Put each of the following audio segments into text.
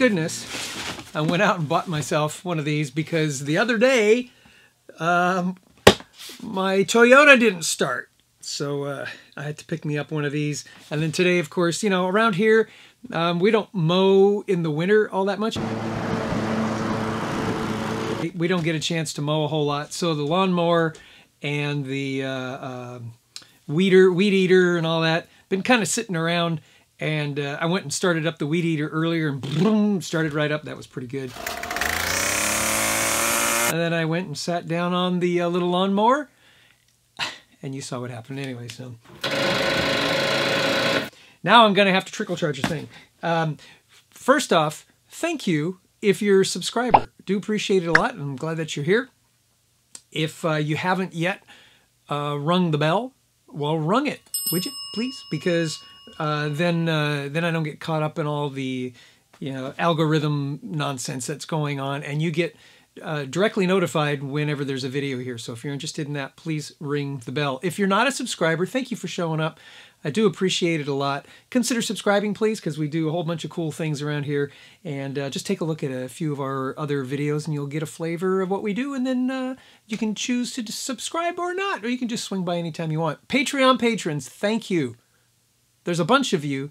goodness I went out and bought myself one of these because the other day um, my Toyota didn't start. So uh, I had to pick me up one of these. And then today, of course, you know, around here, um, we don't mow in the winter all that much. We don't get a chance to mow a whole lot. So the lawnmower and the uh, uh, weeder, weed eater and all that been kind of sitting around and uh, I went and started up the weed eater earlier and boom, started right up. That was pretty good. And then I went and sat down on the uh, little lawnmower and you saw what happened anyway. So now I'm to have to trickle charge a thing. Um, first off, thank you if you're a subscriber. Do appreciate it a lot. I'm glad that you're here. If uh, you haven't yet uh, rung the bell, well, rung it, would you, please? Because uh, then uh, then I don't get caught up in all the you know algorithm nonsense that's going on, and you get uh, directly notified whenever there's a video here. So if you're interested in that, please ring the bell. If you're not a subscriber, thank you for showing up. I do appreciate it a lot. Consider subscribing, please, because we do a whole bunch of cool things around here. And uh, just take a look at a few of our other videos, and you'll get a flavor of what we do. And then uh, you can choose to subscribe or not, or you can just swing by anytime you want. Patreon patrons, thank you. There's a bunch of you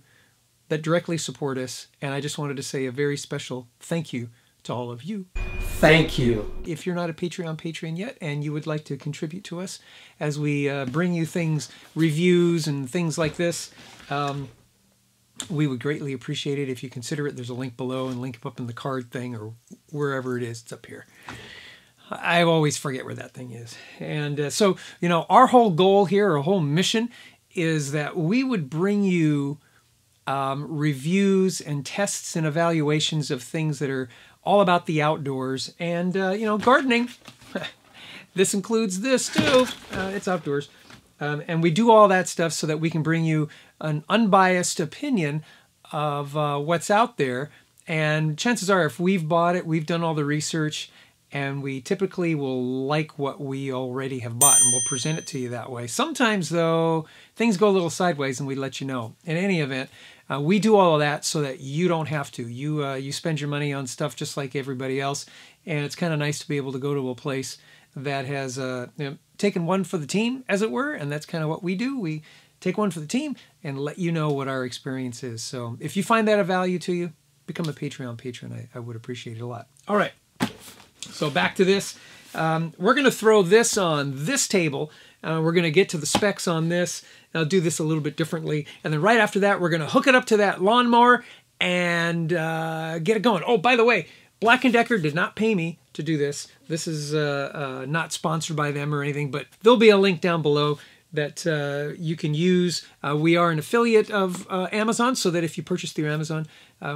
that directly support us, and I just wanted to say a very special thank you to all of you. Thank you. If you're not a Patreon patron yet and you would like to contribute to us as we uh, bring you things, reviews and things like this, um, we would greatly appreciate it if you consider it. There's a link below and link up in the card thing or wherever it is. It's up here. I always forget where that thing is. And uh, so, you know, our whole goal here, our whole mission is that we would bring you um, reviews and tests and evaluations of things that are all about the outdoors and uh, you know gardening. this includes this too. Uh, it's outdoors, um, and we do all that stuff so that we can bring you an unbiased opinion of uh, what's out there. And chances are, if we've bought it, we've done all the research and we typically will like what we already have bought and we'll present it to you that way. Sometimes, though, things go a little sideways and we let you know. In any event, uh, we do all of that so that you don't have to. You uh, you spend your money on stuff just like everybody else, and it's kind of nice to be able to go to a place that has uh, you know, taken one for the team, as it were, and that's kind of what we do. We take one for the team and let you know what our experience is. So if you find that of value to you, become a Patreon patron. I, I would appreciate it a lot. All right. So back to this. Um, we're going to throw this on this table. Uh, we're going to get to the specs on this. I'll do this a little bit differently. And then right after that, we're going to hook it up to that lawnmower and uh, get it going. Oh, by the way, Black & Decker did not pay me to do this. This is uh, uh not sponsored by them or anything, but there'll be a link down below that uh, you can use. Uh, we are an affiliate of Amazon, so that if you purchase through Amazon,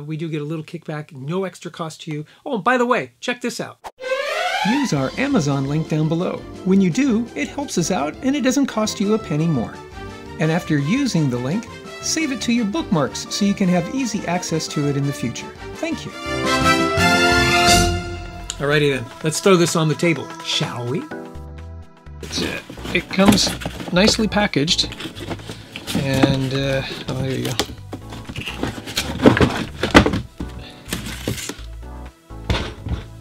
we do get a little kickback, no extra cost to you. Oh, and by the way, check this out. Use our Amazon link down below. When you do, it helps us out and it doesn't cost you a penny more. And after using the link, save it to your bookmarks so you can have easy access to it in the future. Thank you. Alrighty then, let's throw this on the table, shall we? It. It comes nicely packaged. And, uh, oh, there you go.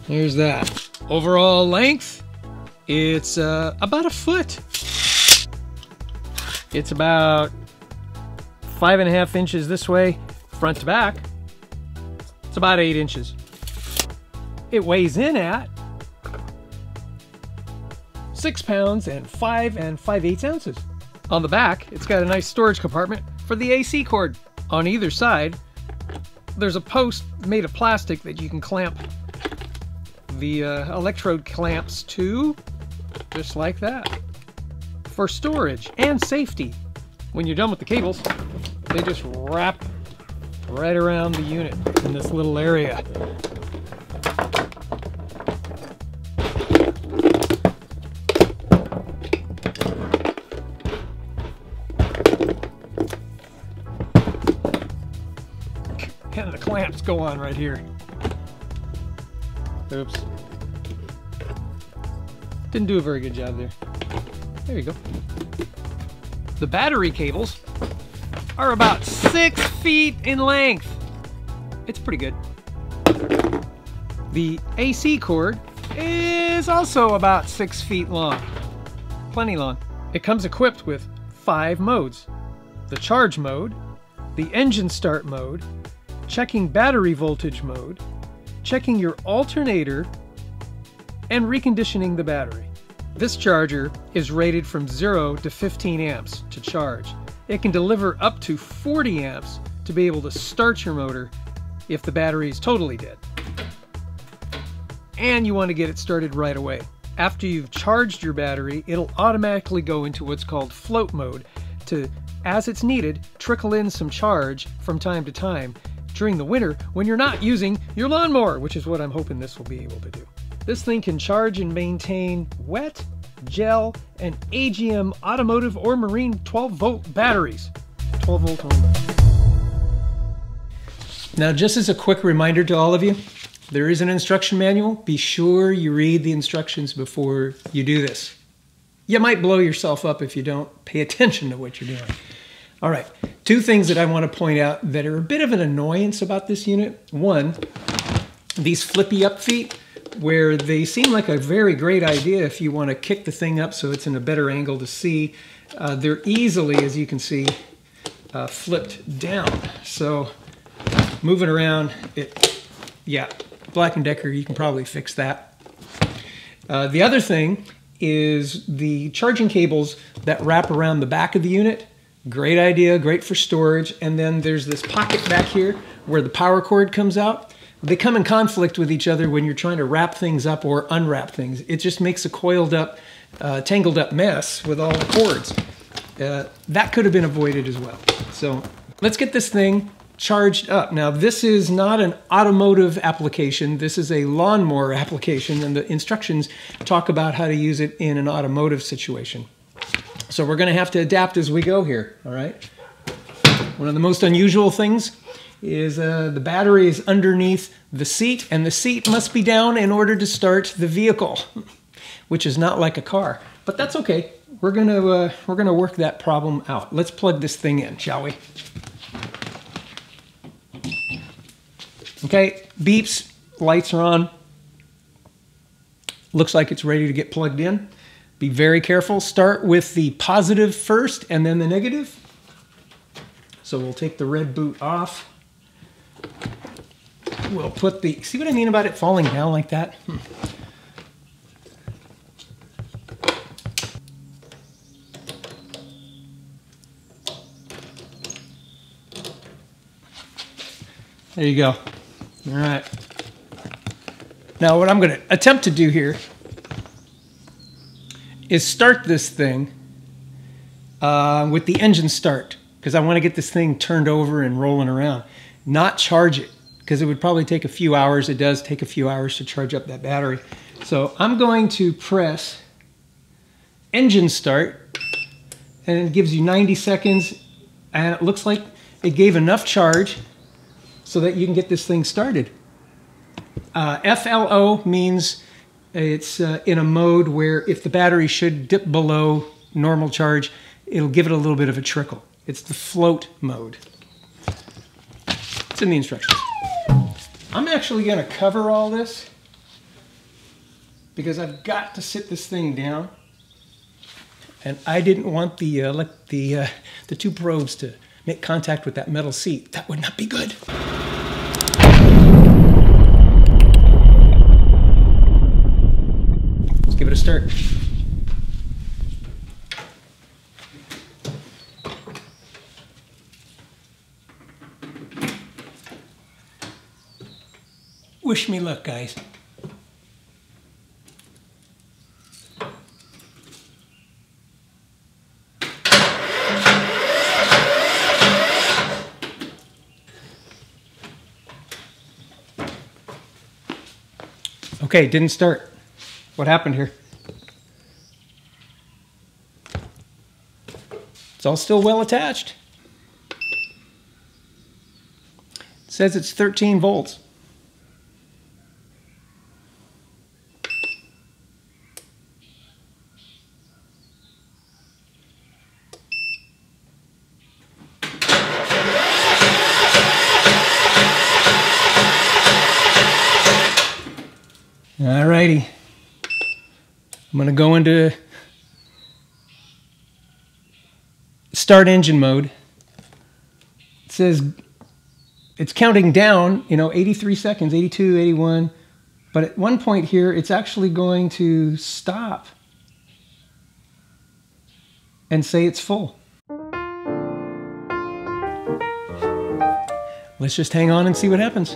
Here's that. Overall length, it's uh, about a foot. It's about five and a half inches this way, front to back. It's about eight inches. It weighs in at six pounds and five and five eighths ounces. On the back, it's got a nice storage compartment for the AC cord. On either side, there's a post made of plastic that you can clamp the uh, electrode clamps to, just like that. For storage and safety. When you're done with the cables, they just wrap right around the unit in this little area. Go on right here. Oops. Didn't do a very good job there. There you go. The battery cables are about six feet in length. It's pretty good. The AC cord is also about six feet long. Plenty long. It comes equipped with five modes. The charge mode, the engine start mode, checking battery voltage mode, checking your alternator, and reconditioning the battery. This charger is rated from 0 to 15 amps to charge. It can deliver up to 40 amps to be able to start your motor if the battery is totally dead. And you want to get it started right away. After you've charged your battery, it'll automatically go into what's called float mode to, as it's needed, trickle in some charge from time to time during the winter when you're not using your lawnmower, which is what I'm hoping this will be able to do. This thing can charge and maintain wet, gel, and AGM automotive or marine 12 volt batteries. 12 volt only. Now, just as a quick reminder to all of you, there is an instruction manual. Be sure you read the instructions before you do this. You might blow yourself up if you don't pay attention to what you're doing. All right, two things that I want to point out that are a bit of an annoyance about this unit. One, these flippy up feet, where they seem like a very great idea if you want to kick the thing up so it's in a better angle to see. Uh, they're easily, as you can see, uh, flipped down. So moving around, it, yeah, Black & Decker, you can probably fix that. Uh, the other thing is the charging cables that wrap around the back of the unit. Great idea, great for storage. And then there's this pocket back here where the power cord comes out. They come in conflict with each other when you're trying to wrap things up or unwrap things. It just makes a coiled up, uh, tangled up mess with all the cords. Uh, that could have been avoided as well. So let's get this thing charged up. Now, this is not an automotive application. This is a lawnmower application, and the instructions talk about how to use it in an automotive situation. So we're going to have to adapt as we go here, all right? One of the most unusual things is uh, the battery is underneath the seat, and the seat must be down in order to start the vehicle, which is not like a car. But that's okay. We're gonna uh, we're gonna work that problem out. Let's plug this thing in, shall we? Okay, beeps, lights are on. Looks like it's ready to get plugged in. Be very careful. Start with the positive first and then the negative. So we'll take the red boot off. We'll put the, see what I mean about it falling down like that? Hmm. There you go. All right. Now what I'm going to attempt to do here is start this thing uh, with the engine start because I want to get this thing turned over and rolling around, not charge it because it would probably take a few hours. It does take a few hours to charge up that battery. So I'm going to press engine start and it gives you 90 seconds and it looks like it gave enough charge so that you can get this thing started. Uh, FLO means it's uh, in a mode where if the battery should dip below normal charge, it'll give it a little bit of a trickle. It's the float mode. It's in the instructions. I'm actually going to cover all this because I've got to sit this thing down. And I didn't want the, uh, the, uh, the two probes to make contact with that metal seat. That would not be good. wish me luck, guys. Okay, didn't start. What happened here? It's all still well attached. It says it's 13 volts. All righty. I'm going to go into start engine mode. It says it's counting down, you know, 83 seconds, 82, 81. But at one point here, it's actually going to stop and say it's full. Let's just hang on and see what happens.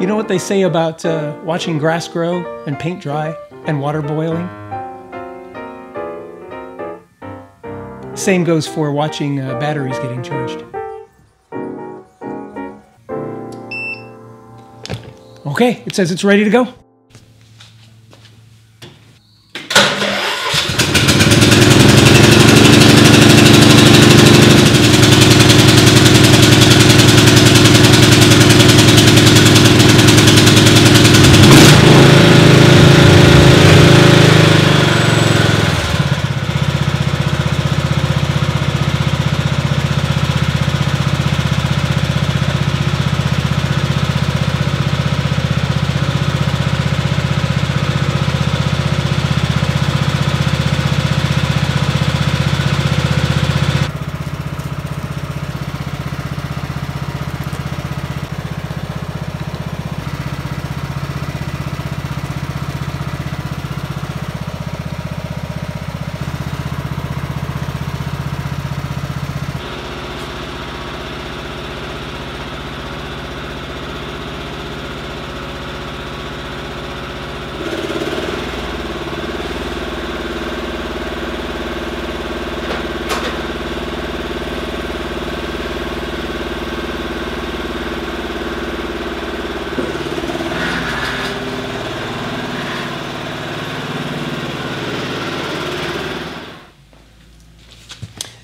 You know what they say about uh, watching grass grow and paint dry and water boiling? Same goes for watching uh, batteries getting charged. Okay, it says it's ready to go.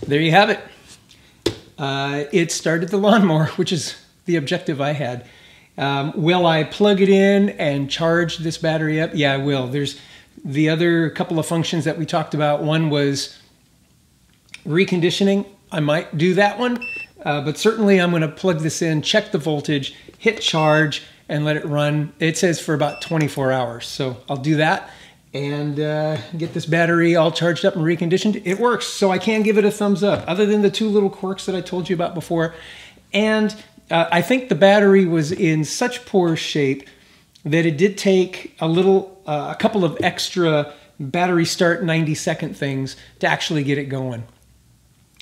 There you have it. Uh, it started the lawnmower, which is the objective I had. Um, will I plug it in and charge this battery up? Yeah, I will. There's the other couple of functions that we talked about. One was reconditioning. I might do that one, uh, but certainly I'm going to plug this in, check the voltage, hit charge, and let it run. It says for about 24 hours, so I'll do that and uh, get this battery all charged up and reconditioned. It works, so I can give it a thumbs up, other than the two little quirks that I told you about before. And uh, I think the battery was in such poor shape that it did take a little, uh, a couple of extra battery start 90 second things to actually get it going.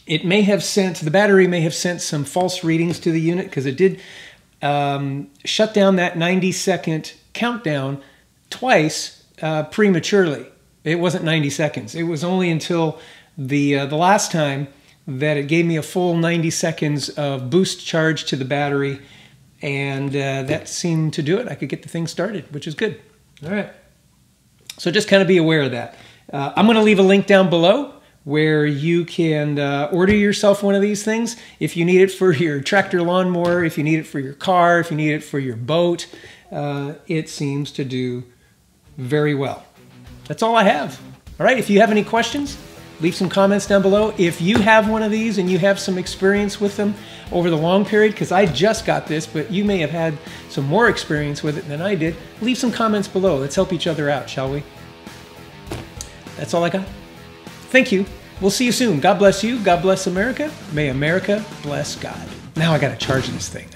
It may have sent, the battery may have sent some false readings to the unit because it did um, shut down that 90 second countdown twice uh, prematurely. It wasn't 90 seconds. It was only until the uh, the last time that it gave me a full 90 seconds of boost charge to the battery, and uh, that seemed to do it. I could get the thing started, which is good. All right. So just kind of be aware of that. Uh, I'm going to leave a link down below where you can uh, order yourself one of these things. If you need it for your tractor lawnmower, if you need it for your car, if you need it for your boat, uh, it seems to do very well. That's all I have. All right, if you have any questions, leave some comments down below. If you have one of these and you have some experience with them over the long period, because I just got this, but you may have had some more experience with it than I did, leave some comments below. Let's help each other out, shall we? That's all I got. Thank you. We'll see you soon. God bless you. God bless America. May America bless God. Now I got to charge this thing.